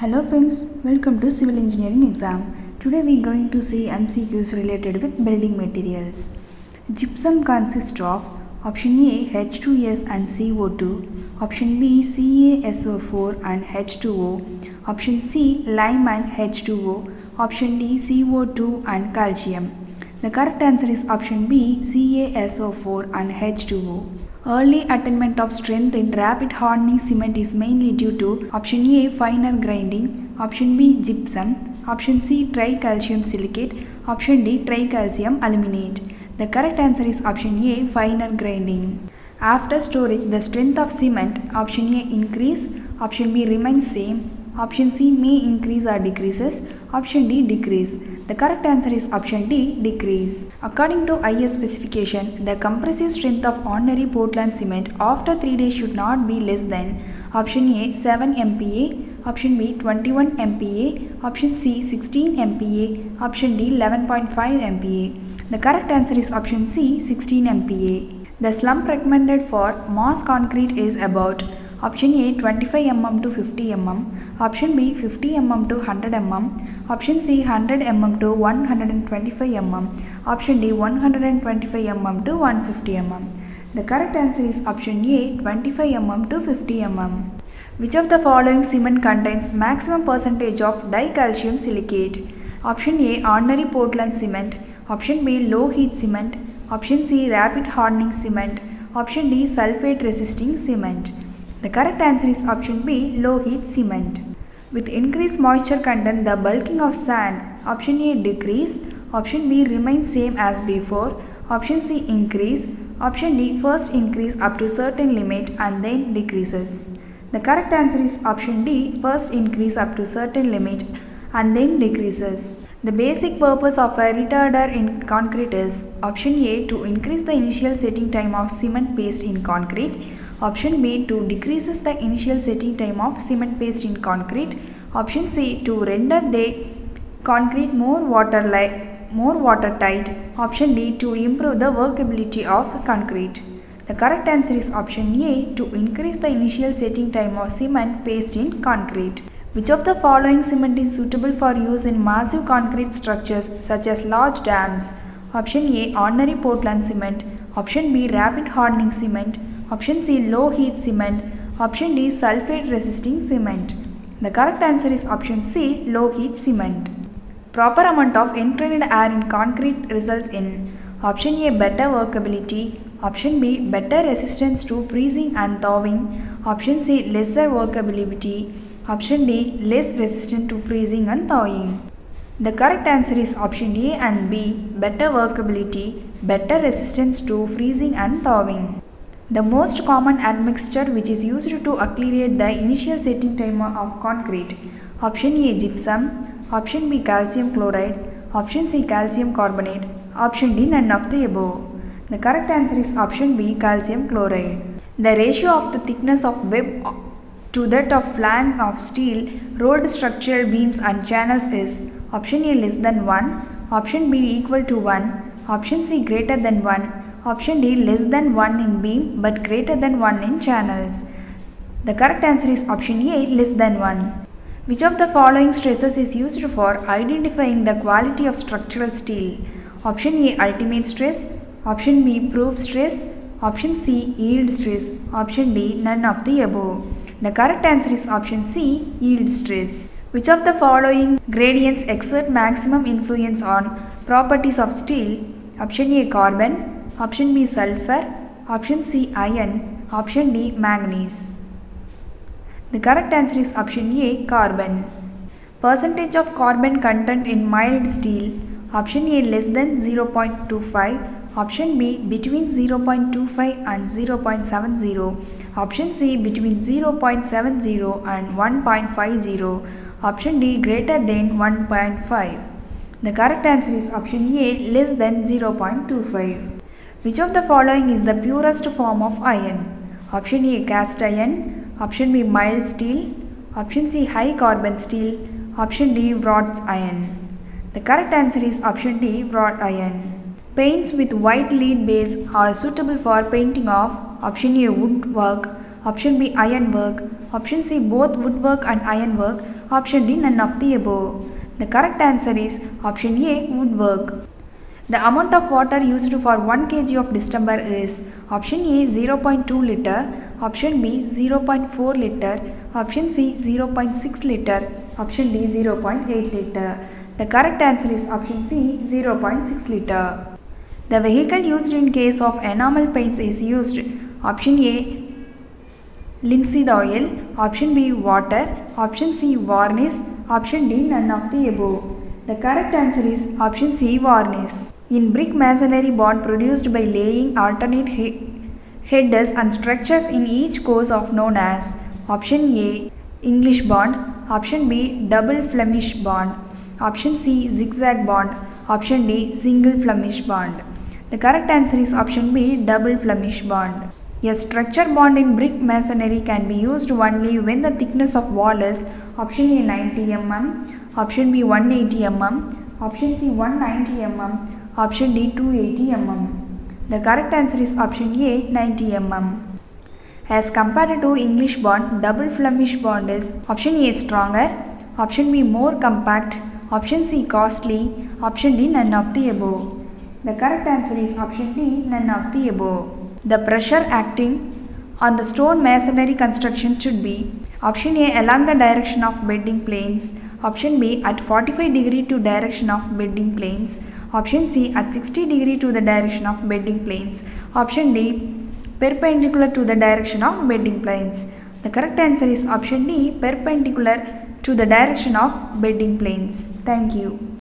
Hello friends, welcome to Civil Engineering exam. Today we are going to see MCQs related with building materials. Gypsum consists of option A H2S and CO2, option B CaSO4 and H2O, option C lime and H2O, option D CO2 and calcium. The correct answer is option B CaSO4 and H2O. Early attainment of strength in rapid hardening cement is mainly due to option A finer grinding, option B gypsum, option C tricalcium silicate, option D tricalcium aluminate. The correct answer is option A finer grinding. After storage the strength of cement option A increase, option B remains same, option C may increase or decreases, option D decrease. The correct answer is option D decrease. According to IS specification, the compressive strength of ordinary Portland cement after 3 days should not be less than option A 7 MPa, option B 21 MPa, option C 16 MPa, option D 11.5 MPa. The correct answer is option C 16 MPa. The slump recommended for mass concrete is about option A 25 mm to 50 mm, option B 50 mm to 100 mm, option C 100 mm to 125 mm, option D 125 mm to 150 mm. The correct answer is option A 25 mm to 50 mm. Which of the following cement contains maximum percentage of dicalcium silicate? Option A ordinary Portland cement, option B low heat cement, option C rapid hardening cement, option D sulfate resisting cement. The correct answer is option B low heat cement. With increased moisture content the bulking of sand option A decrease, option B remains same as before, option C increase, option D first increase up to certain limit and then decreases. The correct answer is option D first increase up to certain limit and then decreases. The basic purpose of a retarder in concrete is option A to increase the initial setting time of cement paste in concrete, option B to decreases the initial setting time of cement paste in concrete, option C to render the concrete more water like more watertight, option D to improve the workability of concrete. The correct answer is option A to increase the initial setting time of cement paste in concrete. Which of the following cement is suitable for use in massive concrete structures such as large dams? Option A ordinary Portland cement, option B rapid hardening cement, option C low heat cement, option D sulfate resisting cement. The correct answer is option C low heat cement. Proper amount of entrained air in concrete results in option A better workability, option B better resistance to freezing and thawing, option C lesser workability, option D less resistant to freezing and thawing. The correct answer is option A and B better workability, better resistance to freezing and thawing. The most common admixture which is used to accelerate the initial setting time of concrete. Option A gypsum, option B calcium chloride, option C calcium carbonate, option D none of the above. The correct answer is option B calcium chloride. The ratio of the thickness of web to that of flank of steel rolled structural beams and channels is option A less than 1, option B equal to 1, option C greater than 1, option D less than 1 in beam but greater than 1 in channels. The correct answer is option A less than 1. Which of the following stresses is used for identifying the quality of structural steel? Option A ultimate stress, option B proof stress, option C yield stress, option D none of the above. The correct answer is option C yield stress. Which of the following gradients exert maximum influence on properties of steel? Option A carbon, option B sulfur, option C iron, option D manganese. The correct answer is option A carbon. Percentage of carbon content in mild steel. Option A less than 0.25. Option B between 0.25 and 0.70. Option C between 0.70 and 1.50. Option D greater than 1.5. The correct answer is option A less than 0.25. Which of the following is the purest form of iron? Option A cast iron, option B mild steel, option C high carbon steel, option D wrought iron. The correct answer is option D wrought iron. Paints with white lead base are suitable for painting of option A woodwork, option B ironwork, Option C both woodwork and ironwork. Option D none of the above. The correct answer is option A woodwork. The amount of water used for 1 kg of distemper is option A 0.2 liter, option B 0.4 liter, option C 0.6 liter, option D 0.8 liter. The correct answer is option C 0.6 liter. The vehicle used in case of enamel paints is used option A linseed oil, option B water, option C varnish, option D none of the above. The correct answer is option C varnish. In brick masonry bond produced by laying alternate he headers and stretchers in each course of known as option A English bond, option B double Flemish bond, option C zigzag bond, option D single Flemish bond. The correct answer is option B double Flemish bond. A stretcher bond in brick masonry can be used only when the thickness of wall is option A 90 mm, option B 180 mm, option C 190 mm, option D 280 mm. The correct answer is option A 90 mm. As compared to English bond, double Flemish bond is option A stronger, option B more compact, option C costly, option D none of the above. The correct answer is option D none of the above. The pressure acting on the stone masonry construction should be option A along the direction of bedding planes, option B at 45 degree to direction of bedding planes, option C at 60 degree to the direction of bedding planes, option D perpendicular to the direction of bedding planes. The correct answer is option D perpendicular to the direction of bending planes. Thank you.